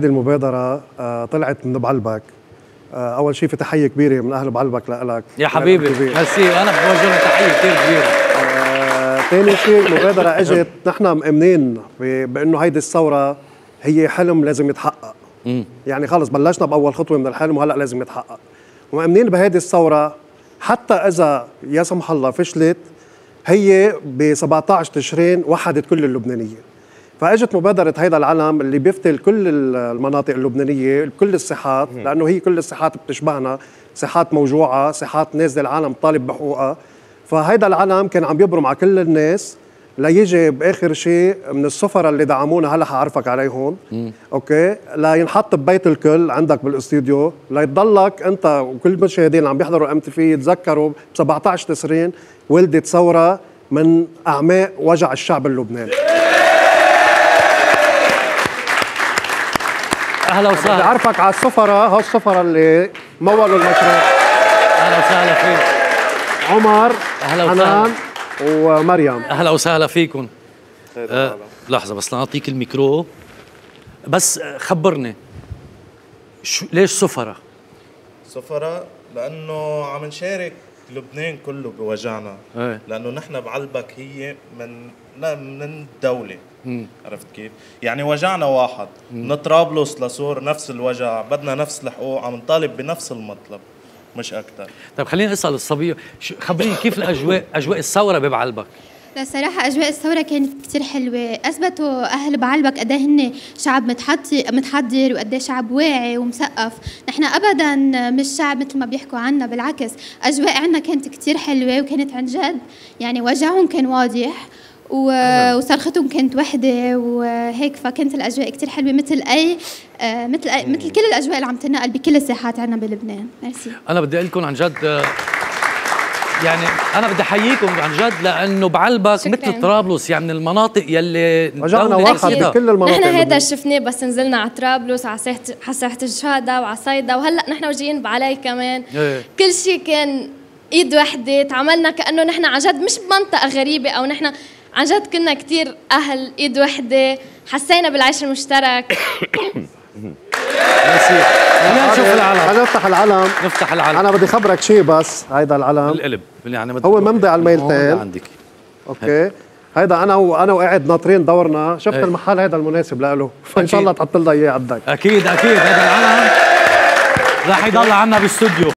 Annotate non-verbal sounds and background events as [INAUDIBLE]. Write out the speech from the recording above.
هذه المبادرة آه، طلعت من بعلبك آه، أول شيء في تحية كبيرة من أهل بعلبك لك يا حبيبي ميرسي وأنا بوجه لهم تحية كثير كبيرة. ثاني شيء المبادرة [LAUGHS] إجت نحن مأمنين بأنه هيدي الثورة هي حلم لازم يتحقق. يعني خلص بلشنا بأول خطوة من الحلم وهلأ لازم يتحقق. ومأمنين بهذه الثورة حتى إذا يا سمح الله فشلت هي ب 17 تشرين وحدت كل اللبنانيين. فاجت مبادرة هيدا العلم اللي بيفتل كل المناطق اللبنانية كل الساحات لأنه هي كل الساحات بتشبهنا ساحات موجوعة ساحات نازلة العالم طالب بحقوقها. فهيدا العلم كان عم يبرم على كل الناس ليجي بآخر شيء من السفراء اللي دعمونا. هلا حعرفك عليهم. okay؟ لينحط ببيت الكل عندك بالأستوديو. ليضلك أنت وكل المشاهدين اللي عم بيحضروا MTV يتذكروا ب 17 تسرين ولدت ثورة من أعماق وجع الشعب اللبناني. أهلا بدي وسهلا. اعرفك على السفراء هو السفراء اللي مولوا المشروع. أهلا وسهلا فيك. عمر أهلا حنان ومريم. أهلا وسهلا فيكم. أه لحظة بس نعطيك الميكرو. بس خبرني شو ليش سفرة؟ سفراء لأنه عم نشارك لبنان كله بوجعنا. إيه. لأنه نحن بعلبك هي من من الدولة عرفت كيف؟ يعني وجعنا واحد. من طرابلس لسور نفس الوجع بدنا نفس الحقوق عم نطالب بنفس المطلب مش أكثر طيب خليني أسأل الصبيه خبريني كيف الاجواء أجواء الثورة ببعلبك؟ لا صراحة أجواء الثورة كانت كتير حلوة. أثبتوا أهل بعلبك قد هن شعب متحضر متحضر وقد شعب واعي ومثقف. نحن أبدا مش شعب مثل ما بيحكوا عنا بالعكس أجواء عنا كانت كتير حلوة وكانت عن جد. يعني وجعهم كان واضح و- وصرختهم كانت وحدة وهيك فكانت الأجواء كتير حلوة مثل أي آه، مثل أي مثل كل الأجواء اللي عم تنقل بكل الساحات عنا بلبنان. ميرسي أنا بدي أقول لكم عن جد يعني أنا بدي أحييكم عن جد لأنه بعلبك. مثل طرابلس يعني من المناطق يلي الدولة واحد. بكل المناطق نحن هيدا اللبنانية. شفناه بس نزلنا على طرابلس على ساحة على ساحة الشهداء وعلى صيدا وهلأ نحن وجايين بعلي كمان إيه. كل شيء كان إيد وحدة تعاملنا كأنه نحن عن جد مش بمنطقة غريبة أو نحن عن جد كنا كتير أهل إيد وحدة حسينا بالعيش المشترك [COUGHS] [COUGHS] ميرسي. خلينا نشوف العلم. خلينا نفتح العلم. نفتح العلم. أنا بدي خبرك شيء بس. هيدا العلم. القلب يعني هو ممضي على الميلتين. عندك. أوكي. هيدا أنا وأنا وقاعد ناطرين دورنا. شفت إيه. المحل هيدا المناسب له فإن شاء. الله تحط لنا إياه عندك. أكيد أكيد. هذا العلم. راح يضل عنا بالاستوديو